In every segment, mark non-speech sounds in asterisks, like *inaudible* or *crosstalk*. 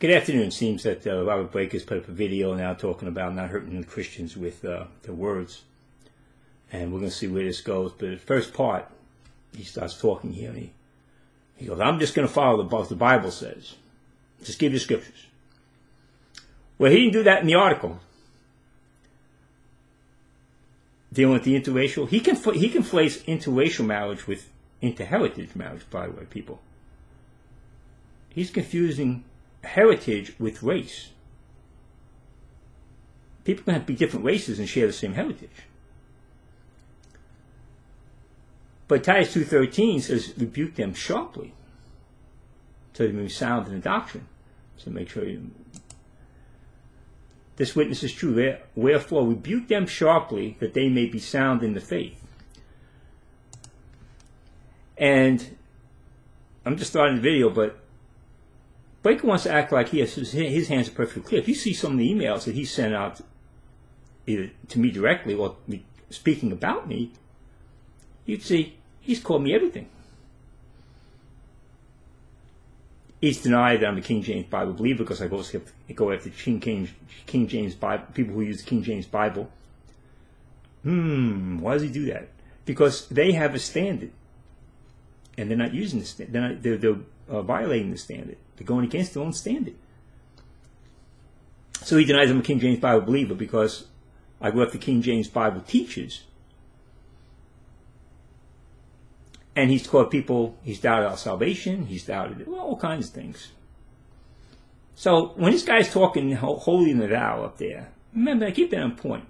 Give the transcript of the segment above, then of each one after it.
Good afternoon. Seems that uh, Robert Breaker has put up a video now talking about not hurting the Christians with uh, their words. And we're going to see where this goes. But the first part, he starts talking here. He, he goes, I'm just going to follow the, what the Bible says. Just give you scriptures. Well, he didn't do that in the article. Dealing with the interracial. He, can he conflates interracial marriage with interheritage marriage, by the way, people. He's confusing heritage with race. People can be different races and share the same heritage. But Titus 2.13 says, rebuke them sharply. So they may be sound in the doctrine. So make sure you... This witness is true. Wherefore, rebuke them sharply, that they may be sound in the faith. And I'm just starting the video, but Breaker wants to act like he has his, his hands are perfectly clear. If you see some of the emails that he sent out either to me directly or speaking about me, you'd see he's called me everything. He's denied that I'm a King James Bible believer because I go, go after King, King, King James Bible, people who use the King James Bible. Hmm, why does he do that? Because they have a standard, and they're not using the standard. They're, not, they're, they're uh, violating the standard. They're going against their own standard. So he denies I'm a King James Bible believer because I go the King James Bible teachers. And he's called people, he's doubted our salvation, he's doubted all kinds of things. So when this guy's talking holy in the thou up there, remember, I keep that on point.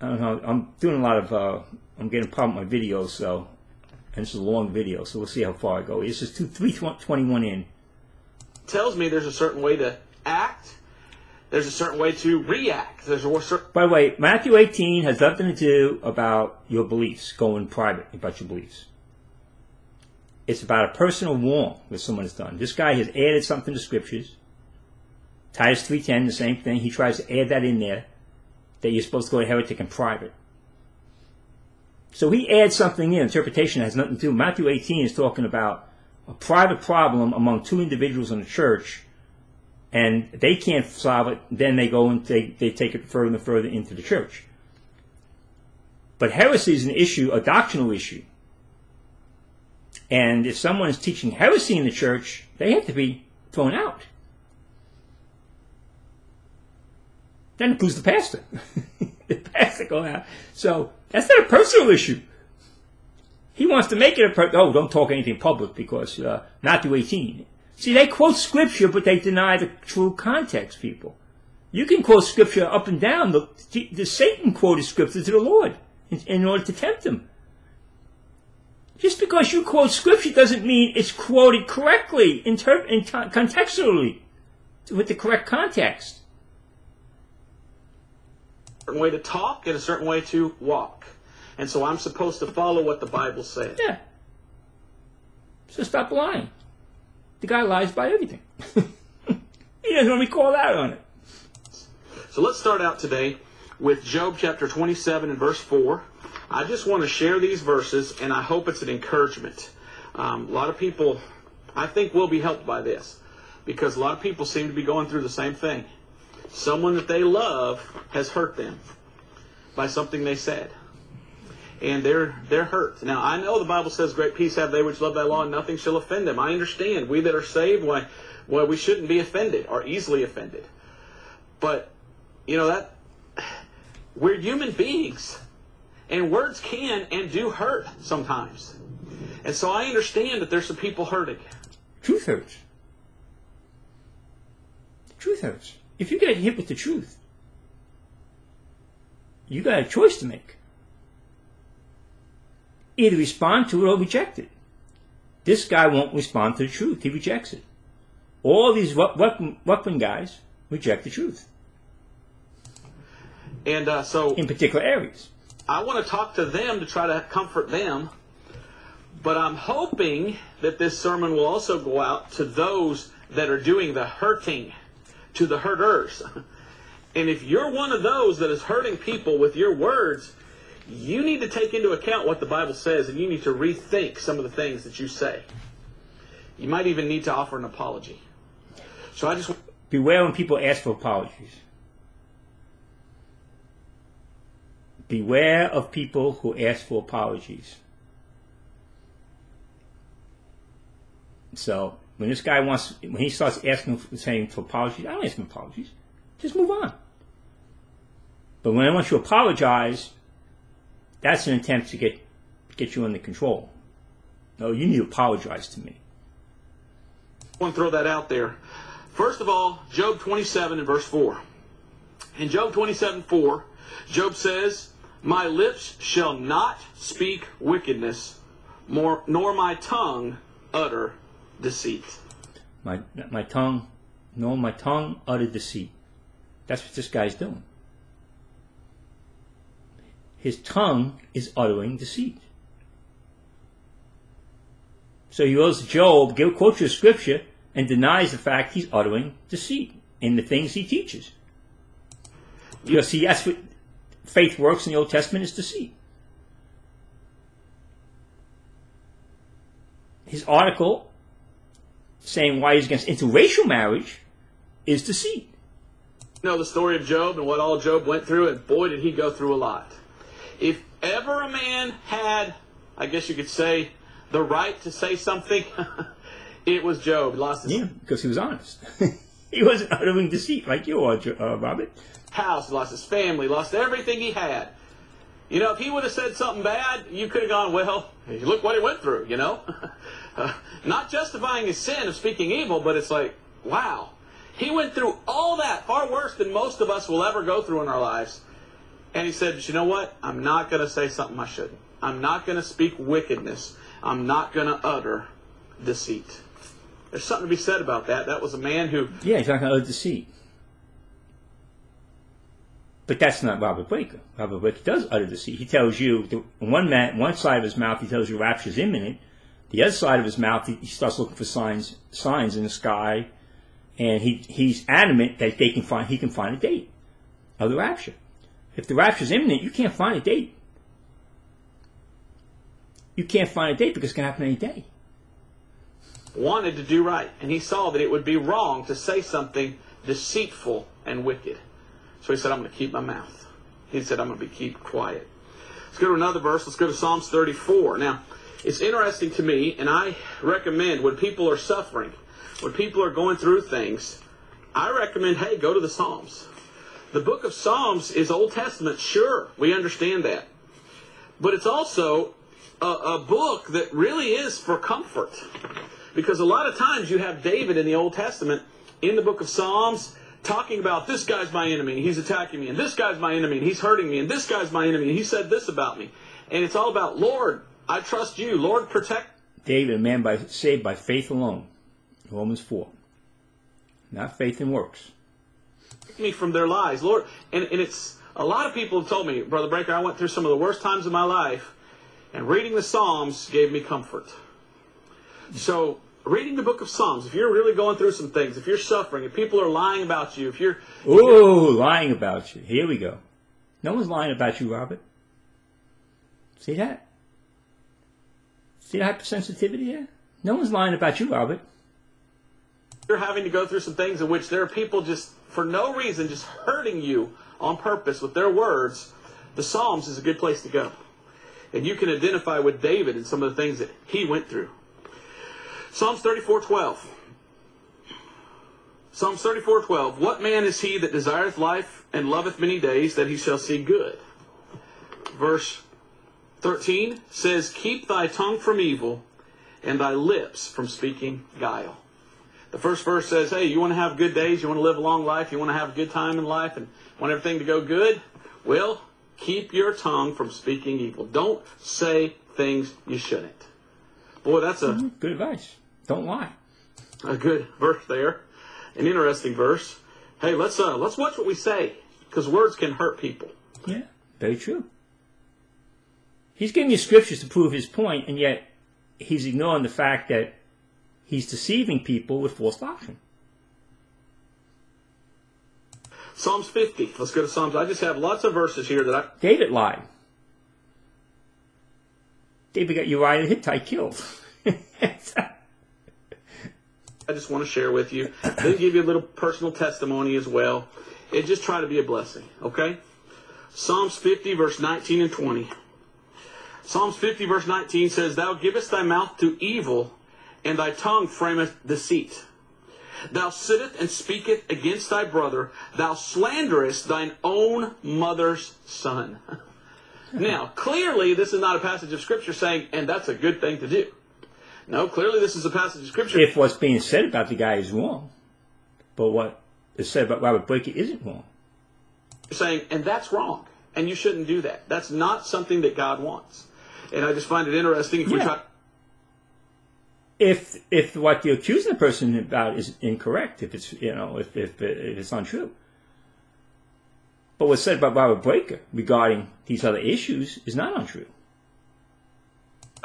I don't know, I'm doing a lot of, uh, I'm getting a problem with my videos, so and this is a long video, so we'll see how far I go. This is two, 321 in. Tells me there's a certain way to act. There's a certain way to react. There's a certain. By the way, Matthew 18 has nothing to do about your beliefs, going private about your beliefs. It's about a personal wrong that someone has done. This guy has added something to scriptures. Titus 3.10, the same thing. He tries to add that in there, that you're supposed to go to heretic in private. So he adds something in, interpretation has nothing to do. Matthew 18 is talking about a private problem among two individuals in the church, and they can't solve it, then they go and they, they take it further and further into the church. But heresy is an issue, a doctrinal issue. And if someone is teaching heresy in the church, they have to be thrown out. That includes the pastor. *laughs* the pastor going out. So that's not a personal issue. He wants to make it a per- oh, don't talk anything public because uh, Matthew 18. See, they quote scripture, but they deny the true context. People, you can quote scripture up and down. The, the Satan quoted scripture to the Lord in, in order to tempt him. Just because you quote scripture doesn't mean it's quoted correctly, inter- in t- contextually, with the correct context certain way to talk and a certain way to walk. And so I'm supposed to follow what the Bible says. Yeah. So stop lying. The guy lies by everything. *laughs* he doesn't want me call out on it. So let's start out today with Job chapter 27 and verse 4. I just want to share these verses, and I hope it's an encouragement. Um, a lot of people, I think, will be helped by this because a lot of people seem to be going through the same thing someone that they love has hurt them by something they said. And they're they're hurt. Now I know the Bible says, Great peace have they which love thy law, and nothing shall offend them. I understand. We that are saved, why why we shouldn't be offended or easily offended. But you know that we're human beings. And words can and do hurt sometimes. And so I understand that there's some people hurting. Truth hurts. Truth hurts if you get hit with the truth, you got a choice to make. Either respond to it or reject it. This guy won't respond to the truth. He rejects it. All these weapon, weapon guys reject the truth. And uh, so, in particular areas, I want to talk to them to try to comfort them. But I'm hoping that this sermon will also go out to those that are doing the hurting to the hurters. *laughs* And if you're one of those that is hurting people with your words, you need to take into account what the Bible says and you need to rethink some of the things that you say. You might even need to offer an apology. So I just Beware when people ask for apologies. Beware of people who ask for apologies. So when this guy wants, when he starts asking, saying for apologies, I don't ask him apologies. Just move on. But when I want you to apologize, that's an attempt to get get you under control. No, you need to apologize to me. I want to throw that out there. First of all, Job 27 and verse 4. In Job 27 4, Job says, My lips shall not speak wickedness, more, nor my tongue utter deceit. My my tongue, no, my tongue uttered deceit. That's what this guy's doing. His tongue is uttering deceit. So he goes to Job, give, quotes you a scripture, and denies the fact he's uttering deceit in the things he teaches. Because see, that's what faith works in the Old Testament is deceit. His article saying why he's against interracial marriage is deceit. You know the story of Job and what all Job went through, and boy, did he go through a lot. If ever a man had, I guess you could say, the right to say something, *laughs* it was Job. He lost his Yeah, because he was honest. *laughs* he wasn't uttering deceit like you are, uh, Robert. house, lost his family, lost everything he had. You know, if he would have said something bad, you could have gone, well, look what he went through, you know? *laughs* Uh, not justifying his sin of speaking evil, but it's like, wow. He went through all that, far worse than most of us will ever go through in our lives. And he said, you know what? I'm not going to say something I shouldn't. I'm not going to speak wickedness. I'm not going to utter deceit. There's something to be said about that. That was a man who Yeah, he's not going to utter deceit. But that's not Robert Breaker. Robert Breaker does utter the deceit. He tells you, the- one, man, one side of his mouth, he tells you rapture is imminent. The other side of his mouth, he, he starts looking for signs, signs in the sky, and he, he's adamant that they can find, he can find a date of the rapture. If the rapture is imminent, you can't find a date. You can't find a date because it's going to happen any day. wanted to do right, and he saw that it would be wrong to say something deceitful and wicked. So he said, I'm going to keep my mouth. He said, I'm going to be keep quiet. Let's go to another verse. Let's go to Psalms 34. Now, it's interesting to me, and I recommend when people are suffering, when people are going through things, I recommend, hey, go to the Psalms. The book of Psalms is Old Testament, sure, we understand that. But it's also a, a book that really is for comfort. Because a lot of times you have David in the Old Testament in the book of Psalms talking about this guy's my enemy and he's attacking me, and this guy's my enemy and he's hurting me, and this guy's my enemy and he said this about me. And it's all about, Lord, I trust you. Lord, protect David, a man by, saved by faith alone. Romans 4. Not faith in works. me from their lies. Lord, and, and it's a lot of people have told me, Brother Breaker, I went through some of the worst times of my life, and reading the Psalms gave me comfort. So, reading the book of Psalms, if you're really going through some things, if you're suffering, if people are lying about you, if you're Ooh, lying about you. Here we go. No one's lying about you, Robert. See that? See the hypersensitivity here? No one's lying about you, Robert. you're having to go through some things in which there are people just for no reason just hurting you on purpose with their words, the Psalms is a good place to go. And you can identify with David and some of the things that he went through. Psalms 34:12. Psalms 34:12. What man is he that desireth life and loveth many days that he shall see good? Verse 13 says, Keep thy tongue from evil and thy lips from speaking guile. The first verse says, hey, you want to have good days, you want to live a long life, you want to have a good time in life, and want everything to go good? Well, keep your tongue from speaking evil. Don't say things you shouldn't. Boy, that's a, Good advice. Don't lie. a good verse there. An interesting verse. Hey, let's uh, let's watch what we say, because words can hurt people. Yeah, very true. He's giving you scriptures to prove his point, and yet he's ignoring the fact that he's deceiving people with false doctrine. Psalms 50. Let's go to Psalms. I just have lots of verses here that I David lied. David got Uriah the Hittite killed. *laughs* I just want to share with you. Then give you a little personal testimony as well. And just try to be a blessing, okay? Psalms 50, verse 19 and 20. Psalms 50, verse 19 says, Thou givest thy mouth to evil, and thy tongue frameth deceit. Thou sittest and speakest against thy brother. Thou slanderest thine own mother's son. *laughs* now, clearly, this is not a passage of Scripture saying, and that's a good thing to do. No, clearly this is a passage of Scripture. If what's being said about the guy is wrong, but what is said about Robert Breaker isn't wrong. saying, and that's wrong, and you shouldn't do that. That's not something that God wants. And I just find it interesting if we Yeah. try. If if what you're accusing the person about is incorrect, if it's you know if if, if it's untrue. But what's said by Robert Breaker regarding these other issues is not untrue.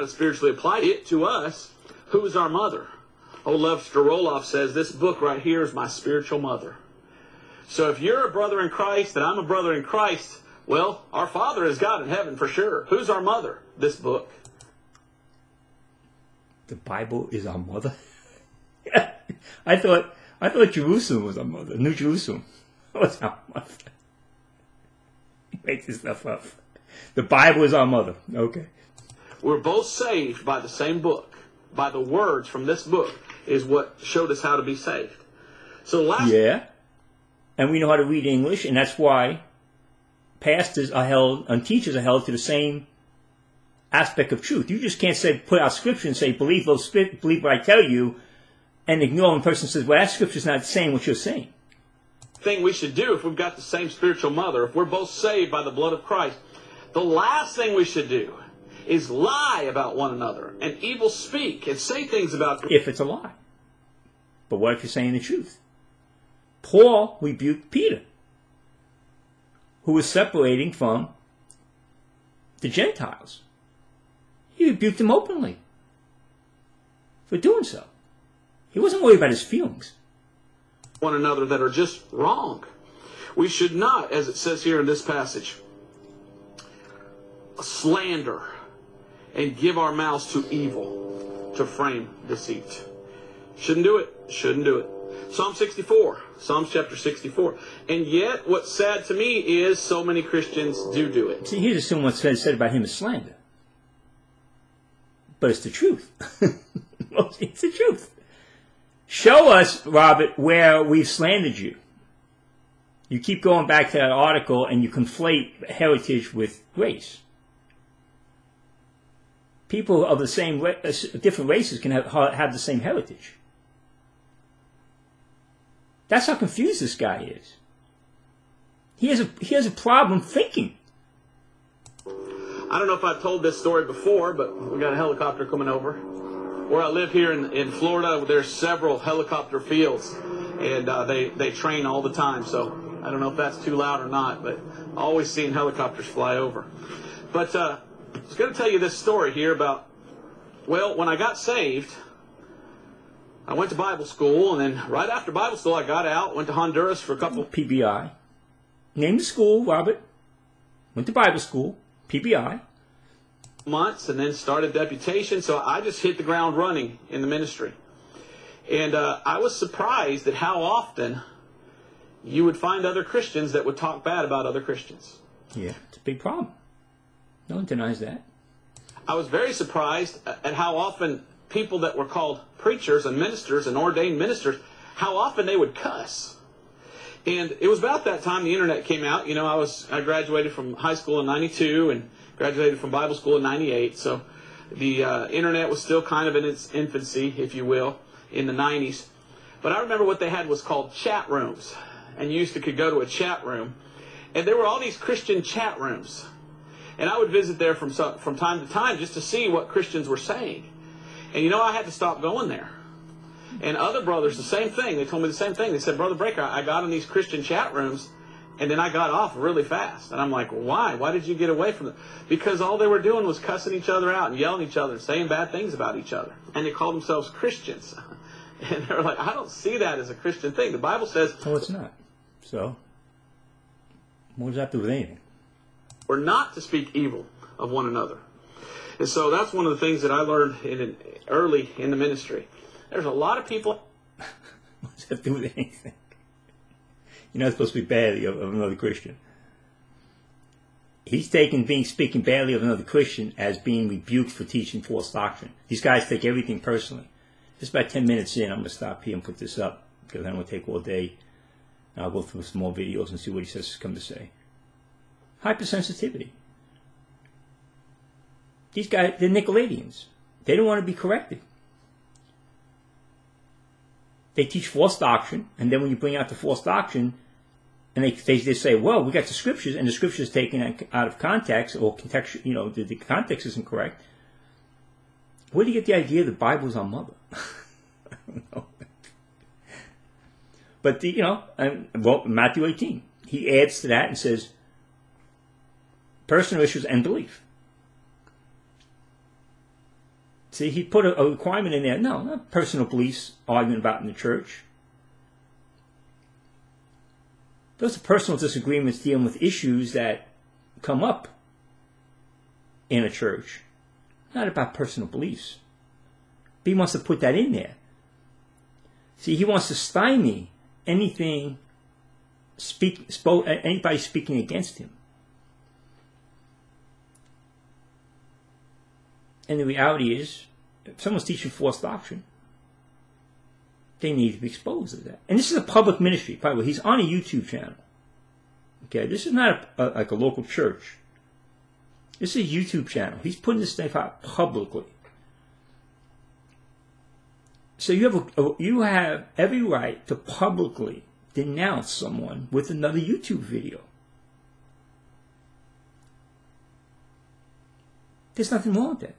spiritually apply it to us. Who is our mother? Oh, Old Lester Roloff says, This book right here is my spiritual mother. So if you're a brother in Christ and I'm a brother in Christ, well, our Father is God in heaven for sure. Who's our mother? This book. The Bible is our mother. *laughs* I thought I thought Jerusalem was our mother. New Jerusalem *laughs* was our mother. Make this stuff up. The Bible is our mother. Okay. We're both saved by the same book. By the words from this book is what showed us how to be saved. So last Yeah. And we know how to read English, and that's why pastors are held and teachers are held to the same aspect of truth. You just can't say put out scripture and say believe those believe what I tell you, and ignore when a person says, "Well, that scripture's not saying what you're saying." Thing we should do if we've got the same spiritual mother, if we're both saved by the blood of Christ, the last thing we should do is lie about one another and evil speak and say things about If it's a lie, but what if you're saying the truth? Paul rebuked Peter, who was separating from the Gentiles. He rebuked him openly for doing so. He wasn't worried about his feelings. One another that are just wrong. We should not, as it says here in this passage, slander and give our mouths to evil to frame deceit. Shouldn't do it. Shouldn't do it. Psalm 64. Psalms chapter 64. And yet, what's sad to me is so many Christians do do it. See, here's assume what's said, said about him is slander. But it's the truth. *laughs* it's the truth. Show us, Robert, where we've slandered you. You keep going back to that article and you conflate heritage with race. People of the same, uh, different races can have, have the same heritage. That's how confused this guy is. He has a, he has a problem thinking. I don't know if I've told this story before, but we got a helicopter coming over. Where I live here in, in Florida, there's several helicopter fields, and uh, they they train all the time. So I don't know if that's too loud or not, but always seeing helicopters fly over. But uh, I was going to tell you this story here about. Well, when I got saved, I went to Bible school, and then right after Bible school, I got out, went to Honduras for a couple PBI. Named the school, Robert. Went to Bible school, PBI. Months and then started deputation. So I just hit the ground running in the ministry. And uh, I was surprised at how often you would find other Christians that would talk bad about other Christians. Yeah, it's a big problem. No one denies that. I was very surprised at how often people that were called preachers and ministers and ordained ministers, how often they would cuss. And it was about that time the internet came out. You know, I was I graduated from high school in '92 and graduated from Bible school in '98. So the uh, internet was still kind of in its infancy, if you will, in the '90s. But I remember what they had was called chat rooms, and you used to could go to a chat room, and there were all these Christian chat rooms, and I would visit there from from time to time just to see what Christians were saying. And you know, I had to stop going there. And other brothers, the same thing. They told me the same thing. They said, Brother Breaker, I got in these Christian chat rooms, and then I got off really fast. And I'm like, why? Why did you get away from them? Because all they were doing was cussing each other out and yelling at each other and saying bad things about each other. And they called themselves Christians. *laughs* And they were like, I don't see that as a Christian thing. The Bible says No, it's not. So, what does that do with anything? we're not to speak evil of one another. And so that's one of the things that I learned in, in early in the ministry. There's a lot of people *laughs* what does that have to do with anything? You're not supposed to be badly of, of another Christian. He's taking being speaking badly of another Christian as being rebuked for teaching false doctrine. These guys take everything personally. Just about 10 minutes in, I'm going to stop here and put this up because I don't want to take all day. I'll go through some more videos and see what he says to come to say. Hypersensitivity. These guys, they're Nicolaitans. They don't want to be corrected. They teach false doctrine, and then when you bring out the false doctrine, and they, they, they say, well, we got the scriptures, and the scriptures taken out of context, or context, you know, the, the context isn't correct. Where do you get the idea the Bible is our mother? *laughs* But, the, you know, and, well, Matthew 18, he adds to that and says, personal issues and belief. See, he put a, a requirement in there. No, not personal beliefs arguing about in the church. Those are personal disagreements dealing with issues that come up in a church, not about personal beliefs. But he wants to put that in there. See, he wants to stymie anything speak spoke anybody speaking against him. And the reality is, if someone's teaching false doctrine, they need to be exposed to that. And this is a public ministry, by the way. He's on a YouTube channel. Okay, this is not a, a, like a local church. This is a YouTube channel. He's putting this stuff out publicly. So you have a, you have every right to publicly denounce someone with another YouTube video. There's nothing wrong with that.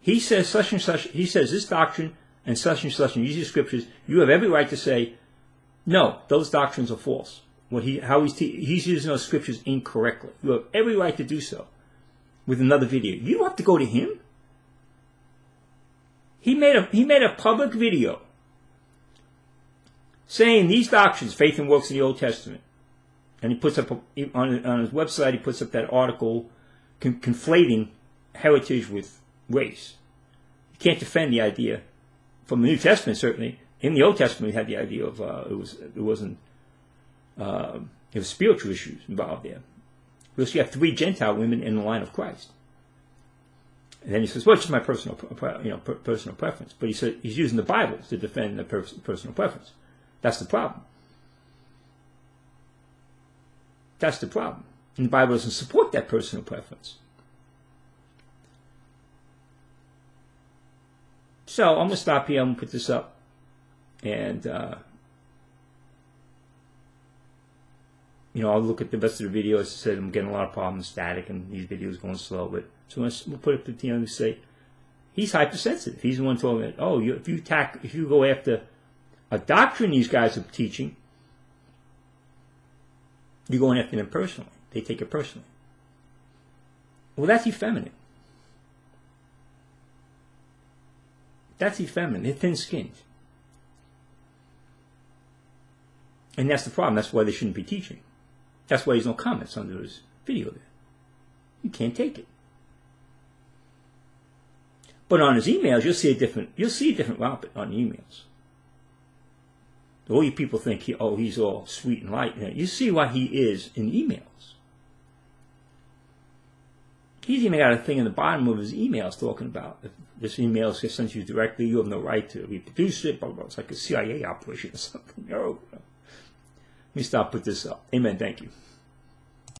He says such and such, he says this doctrine and such and such, and uses scriptures. You have every right to say, no, those doctrines are false. What he, how he's, he's using those scriptures incorrectly. You have every right to do so with another video. You don't have to go to him. He made a, he made a public video saying these doctrines, faith and works in the Old Testament. And he puts up, a, on, on his website, he puts up that article con- conflating heritage with race. You can't defend the idea from the New Testament, certainly. In the Old Testament, we had the idea of uh, it was it wasn't uh, it was spiritual issues involved there. Because you have three Gentile women in the line of Christ. And then he says, "Well, it's just my personal, you know, personal preference." But he said he's using the Bible to defend the personal preference. That's the problem. That's the problem. And the Bible doesn't support that personal preference. So I'm going to stop here. I'm going to put this up. And, uh, you know, I'll look at the rest of the video. As I said, I'm getting a lot of problems, static, and these videos going slow. But so we'll put it to the and say, he's hypersensitive. He's the one talking about, oh, you, if you attack, if you go after a doctrine these guys are teaching, you're going after them personally. They take it personally. Well, that's effeminate. That's effeminate. They're thin skinned. And that's the problem. That's why they shouldn't be teaching. That's why there's no comments under his video there. You can't take it. But on his emails, you'll see a different you'll see a different Robert on emails. All you people think he oh he's all sweet and light. You see why he is in emails. He's even got a thing in the bottom of his emails talking about if this email is sent to you directly, you have no right to reproduce it, blah, blah, blah. It's like a CIA operation or *laughs* something. No. Let me stop, with this up. Amen. Thank you.